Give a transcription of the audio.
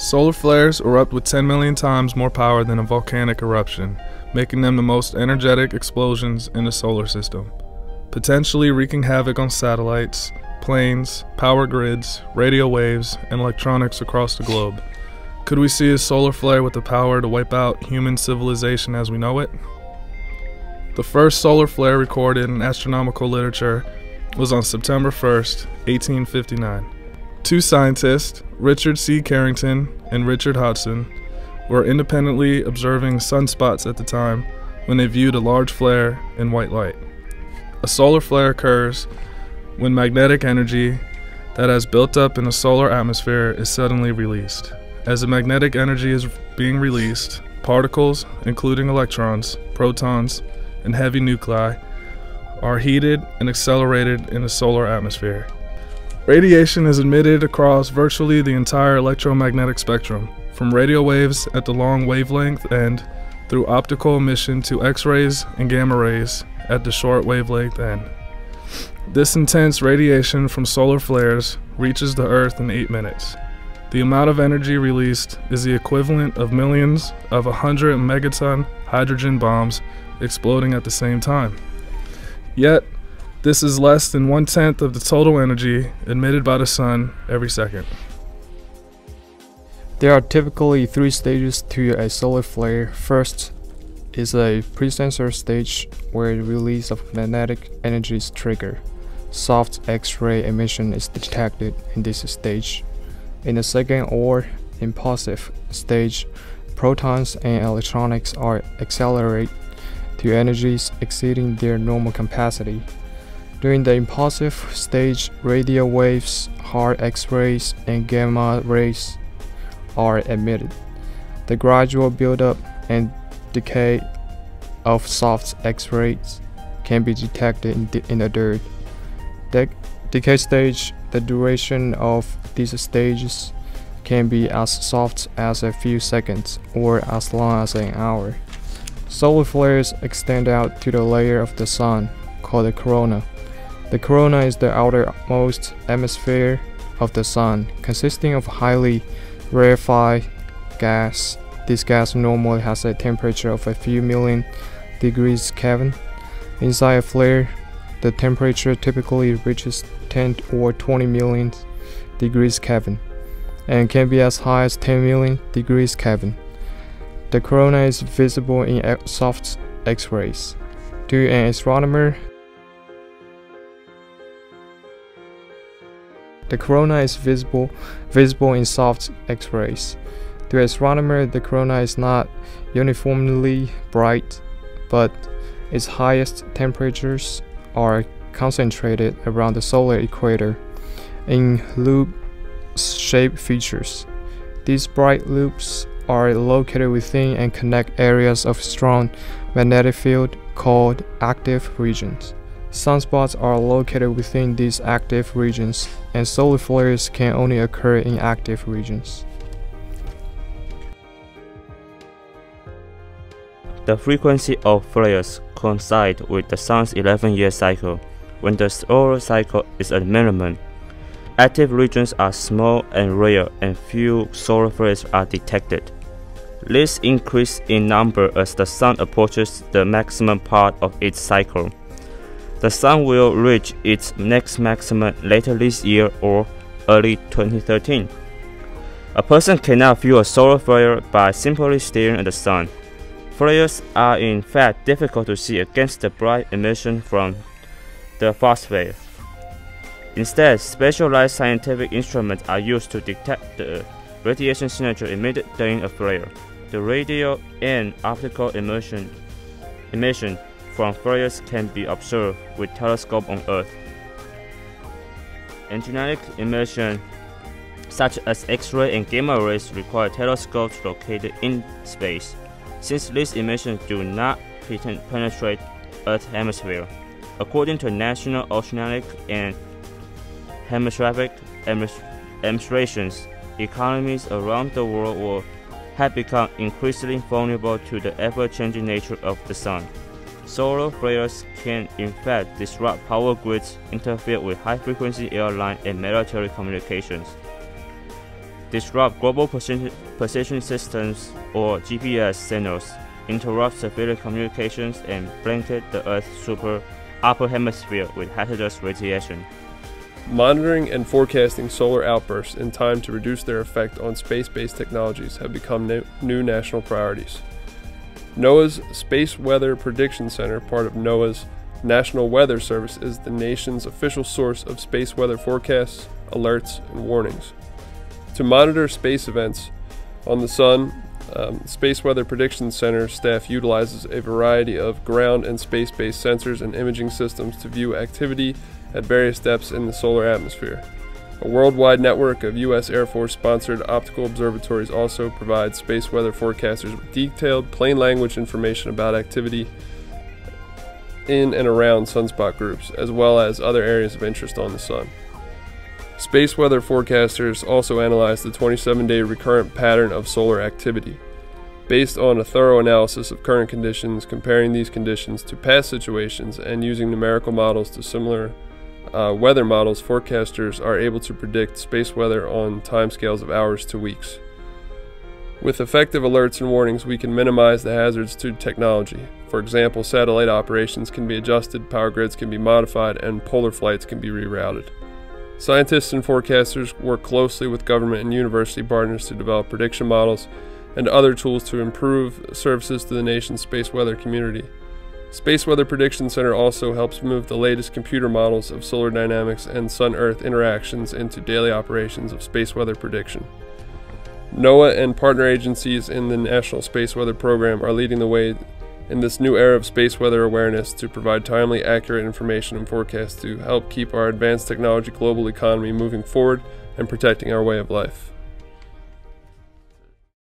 Solar flares erupt with 10 million times more power than a volcanic eruption, making them the most energetic explosions in the solar system, potentially wreaking havoc on satellites, planes, power grids, radio waves, and electronics across the globe. Could we see a solar flare with the power to wipe out human civilization as we know it? The first solar flare recorded in astronomical literature was on September 1st, 1859. Two scientists, Richard C. Carrington and Richard Hodgson, were independently observing sunspots at the time when they viewed a large flare in white light. A solar flare occurs when magnetic energy that has built up in a solar atmosphere is suddenly released. As the magnetic energy is being released, particles, including electrons, protons, and heavy nuclei, are heated and accelerated in the solar atmosphere. Radiation is emitted across virtually the entire electromagnetic spectrum, from radio waves at the long wavelength end through optical emission to X rays and gamma rays at the short wavelength end. This intense radiation from solar flares reaches the Earth in 8 minutes. The amount of energy released is the equivalent of millions of 100 megaton hydrogen bombs exploding at the same time. Yet, this is less than one tenth of the total energy emitted by the sun every second. There are typically three stages to a solar flare. First is a precursor stage where the release of magnetic energy is triggered. Soft X-ray emission is detected in this stage. In the second or impulsive stage, protons and electrons are accelerated to energies exceeding their normal capacity. During the impulsive stage, radio waves, hard X-rays, and gamma rays are emitted. The gradual buildup and decay of soft X-rays can be detected in, the, in the dirt. The decay stage, the duration of these stages can be as soft as a few seconds or as long as an hour. Solar flares extend out to the layer of the sun, called the corona. The corona is the outermost atmosphere of the sun, consisting of highly rarefied gas. This gas normally has a temperature of a few million degrees Kelvin. Inside a flare, the temperature typically reaches 10 or 20 million degrees Kelvin and can be as high as 10 million degrees Kelvin. The corona is visible in soft X-rays. To an astronomer, the corona is visible visible in soft X-rays. To astronomer, the corona is not uniformly bright, but its highest temperatures are concentrated around the solar equator in loop-shaped features. These bright loops are located within and connect areas of strong magnetic field called active regions. Sunspots are located within these active regions, and solar flares can only occur in active regions. The frequency of flares coincide with the sun's 11-year cycle, when the solar cycle is at minimum. Active regions are small and rare and few solar flares are detected. This increase in number as the sun approaches the maximum part of its cycle. The sun will reach its next maximum later this year or early 2013. A person cannot view a solar flare by simply staring at the sun. Flares are in fact difficult to see against the bright emission from the photosphere. Instead, specialized scientific instruments are used to detect the radiation signature emitted during a flare. The radio and optical emission, emission from flares can be observed with telescope on Earth. Antennatic emission such as X-ray and gamma rays require telescopes located in space since these emissions do not penetrate Earth's atmosphere. According to National Oceanic and Atmospheric administrations, economies around the world will have become increasingly vulnerable to the ever-changing nature of the sun. Solar flares can in fact disrupt power grids, interfere with high-frequency airline and military communications. disrupt global position, position systems or GPS signals, interrupt civilian communications, and blanket the Earth's super upper hemisphere with hazardous radiation. Monitoring and forecasting solar outbursts in time to reduce their effect on space based technologies have become new national priorities. NOAA's Space Weather Prediction Center, part of NOAA's National Weather Service, is the nation's official source of space weather forecasts, alerts, and warnings. To monitor space events on the Sun, um, Space Weather Prediction Center staff utilizes a variety of ground and space based sensors and imaging systems to view activity at various depths in the solar atmosphere. A worldwide network of U.S. Air Force sponsored optical observatories also provides space weather forecasters with detailed, plain language information about activity in and around sunspot groups, as well as other areas of interest on the Sun. Space weather forecasters also analyze the 27 day recurrent pattern of solar activity. Based on a thorough analysis of current conditions, comparing these conditions to past situations, and using numerical models to similar uh, weather models, forecasters are able to predict space weather on timescales of hours to weeks. With effective alerts and warnings, we can minimize the hazards to technology. For example, satellite operations can be adjusted, power grids can be modified, and polar flights can be rerouted. Scientists and forecasters work closely with government and university partners to develop prediction models and other tools to improve services to the nation's space weather community. Space Weather Prediction Center also helps move the latest computer models of solar dynamics and Sun Earth interactions into daily operations of space weather prediction. NOAA and partner agencies in the National Space Weather Program are leading the way in this new era of space weather awareness to provide timely, accurate information and forecasts to help keep our advanced technology global economy moving forward and protecting our way of life.